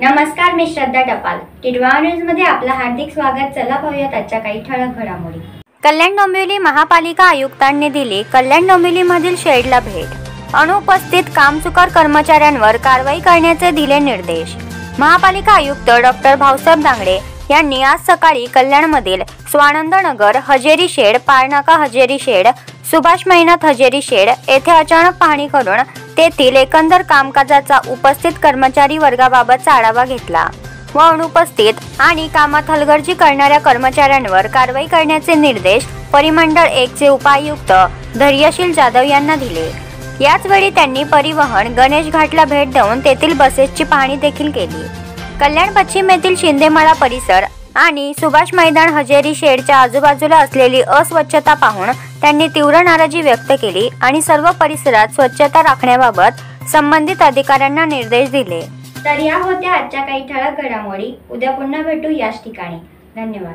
नमस्कार मी श्रद्धा टपाल. टिडवा न्यूजमध्ये आपलं हार्दिक स्वागत. चला पाहूयात आजच्या काही ठळक घडामोडी. कल्याण डोंबिवली महापालिका आयुक्तांनी दिली कल्याण डोंबिवलीमधील शेडला भेट. अनुपस्थित कामचुकार कर्मचाऱ्यांवर कारवाई करण्याचे दिले निर्देश. महापालिका आयुक्त डॉक्टर भाऊसाहेब दांगडे यांनी आज सकाळी कल्याणमधील स्वानंद नगर हजेरी शेड पारनाका हजेरी शेड सुभाष महिनाथ हजेरी शेड येथे अचानक पाहणी करून तेथील एकंदर कामकाजाचा उपस्थित कर्मचारी वर्गाबाबतचा आढावा घेतला. व अनुपस्थित आणि कामात हलगर्जी करणाऱ्या कर्मचाऱ्यांवर कारवाई करण्याचे निर्देश परिमंडळ एकचे उपायुक्त धैर्यशील जाधव यांना दिले. याचवेळी त्यांनी परिवहन गणेश घाटला भेट देऊन तेथील बसेसची पाहणी देखील केली. कल्याण पश्चिम येथील शिंदेमळा परिसर आणि सुभाष मैदान हजेरी शेडच्या आजूबाजूला असलेली अस्वच्छता पाहून त्यांनी तीव्र नाराजी व्यक्त केली आणि सर्व परिसरात स्वच्छता राखण्याबाबत संबंधित अधिकाऱ्यांना निर्देश दिले. तर या होत्या आजच्या काही ठळक घडामोडी. उद्या पुन्हा भेटू याच ठिकाणी. धन्यवाद.